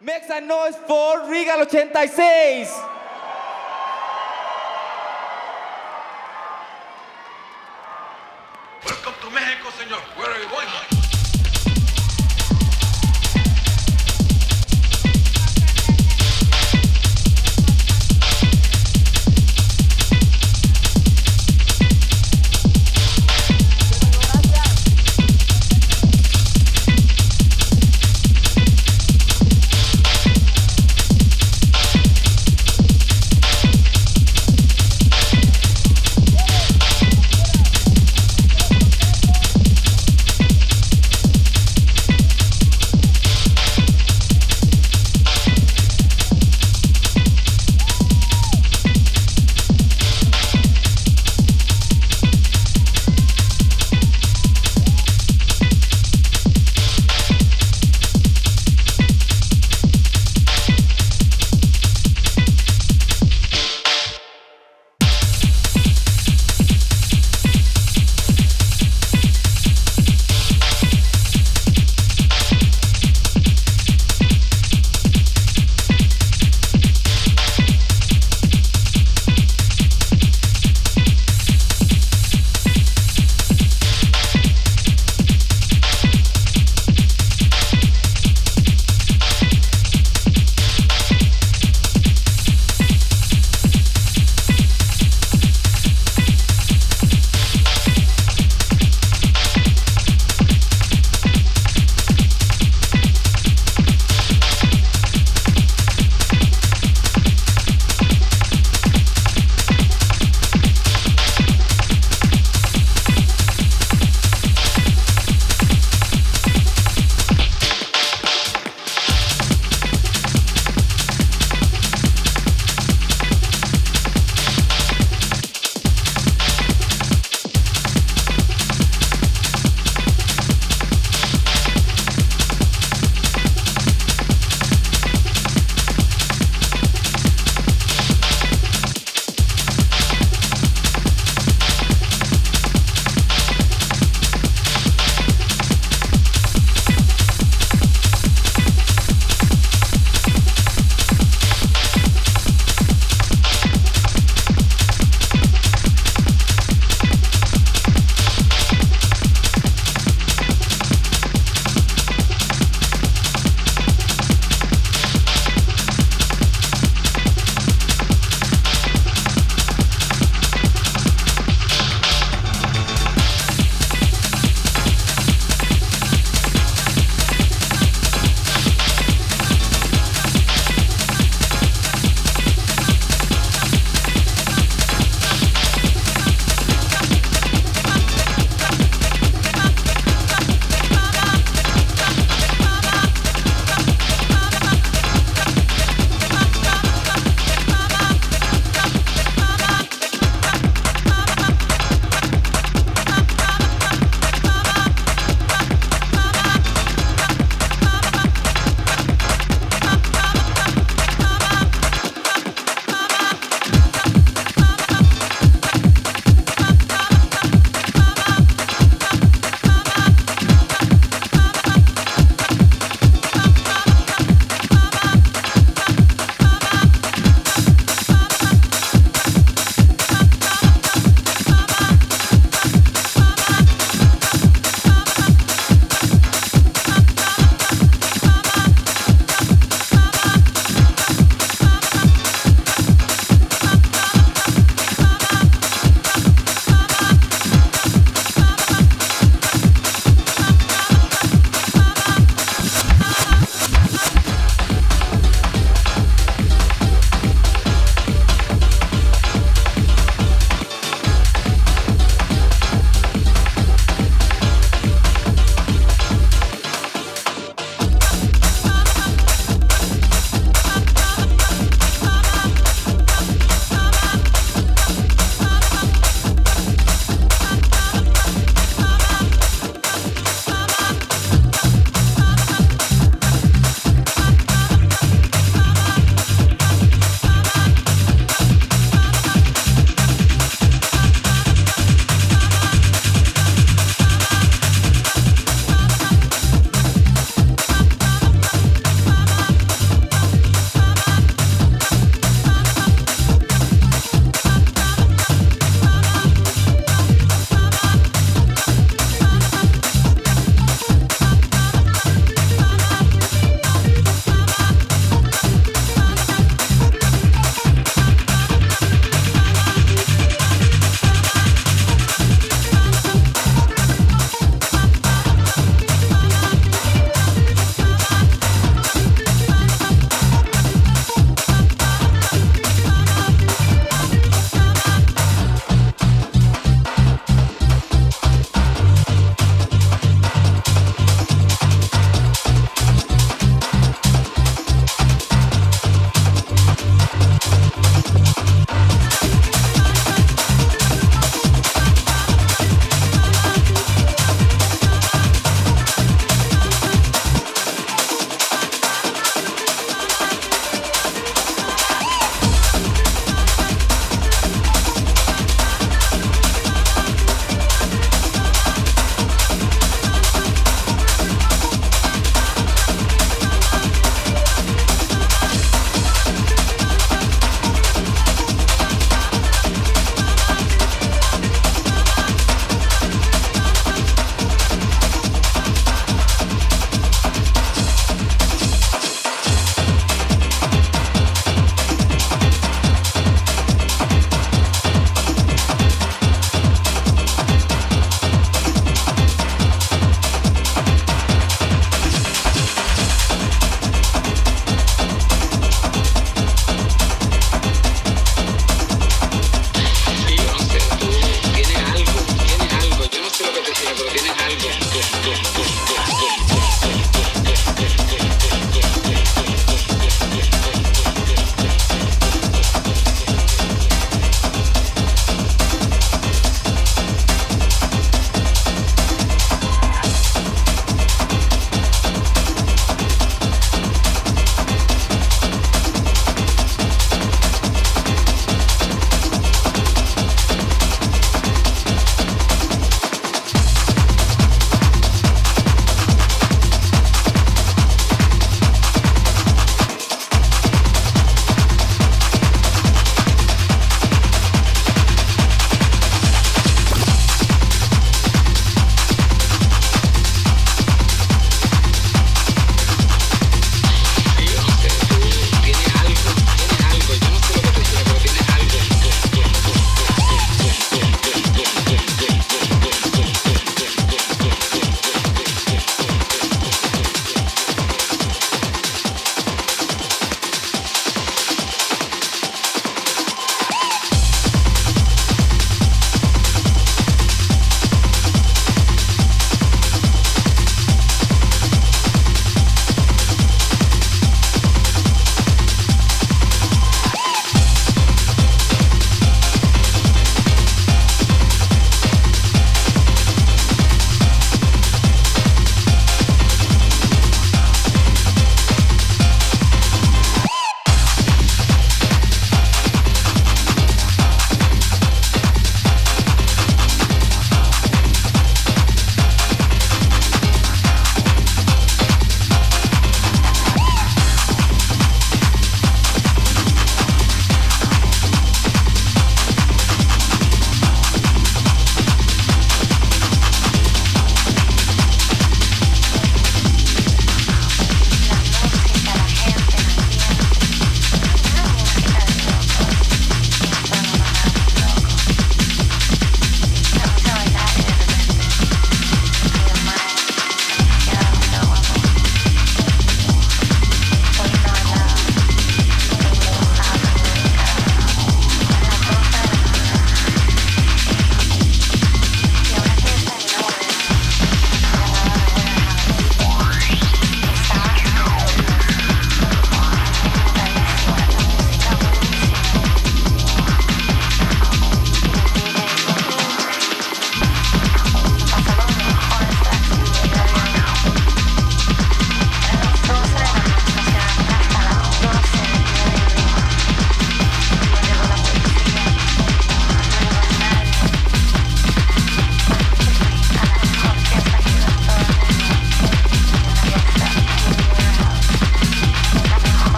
Make some noise for Regal 86.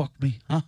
Fuck me? Huh?